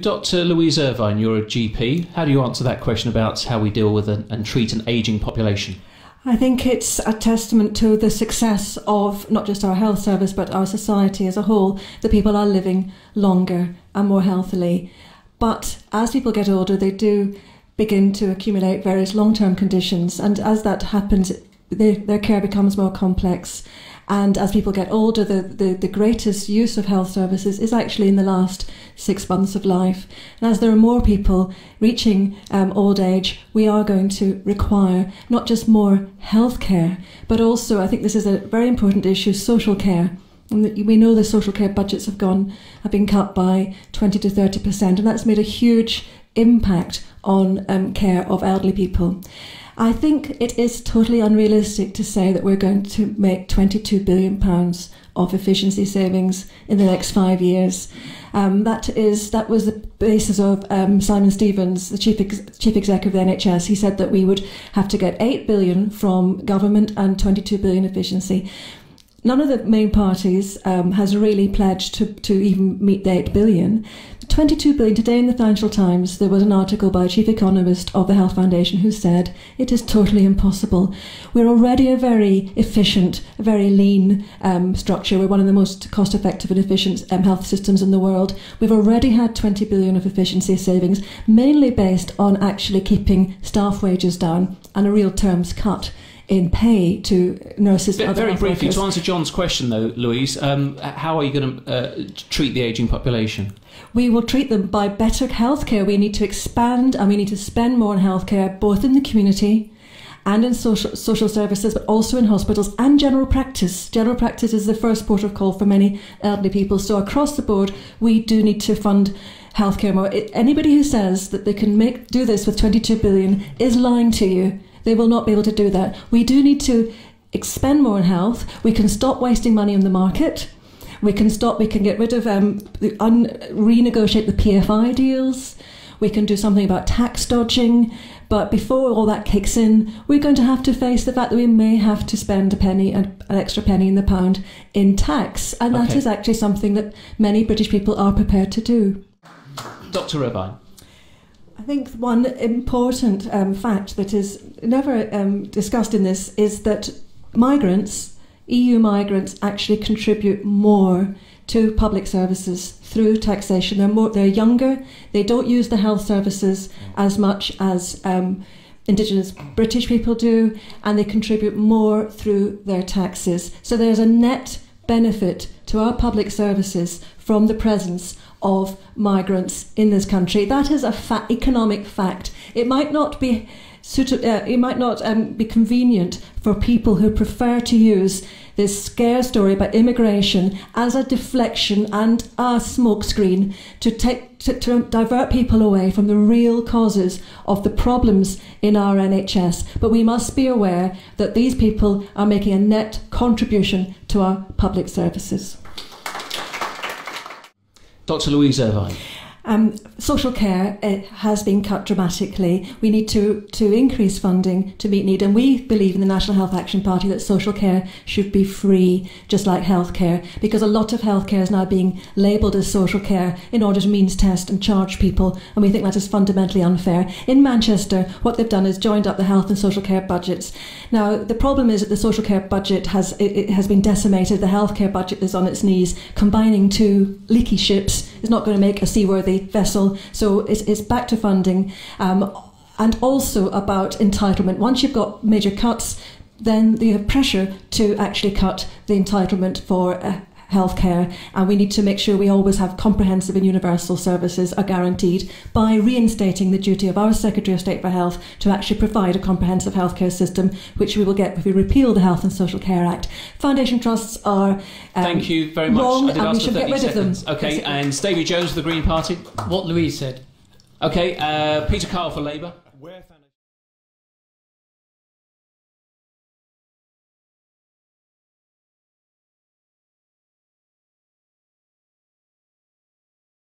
Dr. Louise Irvine, you're a GP. How do you answer that question about how we deal with an, and treat an ageing population? I think it's a testament to the success of not just our health service but our society as a whole that people are living longer and more healthily. But as people get older, they do begin to accumulate various long term conditions, and as that happens, their, their care becomes more complex. And as people get older, the, the, the greatest use of health services is actually in the last six months of life. And as there are more people reaching um, old age, we are going to require not just more health care, but also, I think this is a very important issue, social care. And we know the social care budgets have gone, have been cut by 20 to 30%, and that's made a huge impact on um, care of elderly people. I think it is totally unrealistic to say that we're going to make 22 billion pounds of efficiency savings in the next five years. Um, that is that was the basis of um, Simon Stevens, the chief ex- chief executive of the NHS. He said that we would have to get eight billion from government and 22 billion efficiency. None of the main parties um, has really pledged to, to even meet the 8 billion. 22 billion. Today in the Financial Times, there was an article by a chief economist of the Health Foundation who said it is totally impossible. We're already a very efficient, a very lean um, structure. We're one of the most cost effective and efficient um, health systems in the world. We've already had 20 billion of efficiency savings, mainly based on actually keeping staff wages down and a real terms cut in pay to nurses. Very, very briefly, workers. to answer John's question, though, Louise, um, how are you going to uh, treat the ageing population? We will treat them by better healthcare. We need to expand and we need to spend more on healthcare, both in the community and in social, social services, but also in hospitals and general practice. General practice is the first port of call for many elderly people. So across the board, we do need to fund healthcare more. Anybody who says that they can make do this with 22 billion is lying to you. They will not be able to do that. We do need to expend more on health. We can stop wasting money on the market. We can stop. We can get rid of um, un, renegotiate the PFI deals. We can do something about tax dodging. But before all that kicks in, we're going to have to face the fact that we may have to spend a penny, an, an extra penny in the pound in tax, and that Okay. is actually something that many British people are prepared to do. Dr. Irvine. I think one important um, fact that is never um, discussed in this is that migrants, EU migrants, actually contribute more to public services through taxation. They're more, they're younger. They don't use the health services as much as um, Indigenous British people do, and they contribute more through their taxes. So there's a net benefit to our public services from the presence of migrants in this country. That is a fa- economic fact. It might not be uh, it might not um, be convenient for people who prefer to use this scare story about immigration as a deflection and a smokescreen to take to, to divert people away from the real causes of the problems in our NHS. But we must be aware that these people are making a net contribution to our public services. Dr. Louise Irvine. Um, social care uh, has been cut dramatically. We need to, to increase funding to meet need, and we believe in the National Health Action Party that social care should be free, just like healthcare, because a lot of healthcare is now being labelled as social care in order to means test and charge people, and we think that is fundamentally unfair. In Manchester, what they've done is joined up the health and social care budgets. Now, the problem is that the social care budget has it, it has been decimated. The healthcare budget is on its knees. Combining two leaky ships is not going to make a seaworthy vessel. So it's, it's back to funding. Um, and also about entitlement. Once you've got major cuts, then you have pressure to actually cut the entitlement for uh, healthcare, and we need to make sure we always have comprehensive and universal services are guaranteed by reinstating the duty of our Secretary of State for Health to actually provide a comprehensive healthcare system, which we will get if we repeal the Health and Social Care Act. Foundation trusts are um, Thank you very much. wrong, I did and we ask for should get 30 rid of them. Okay, basically. and Stevie Jones of the Green Party. What Louise said. Okay, uh, Peter Carl for Labour.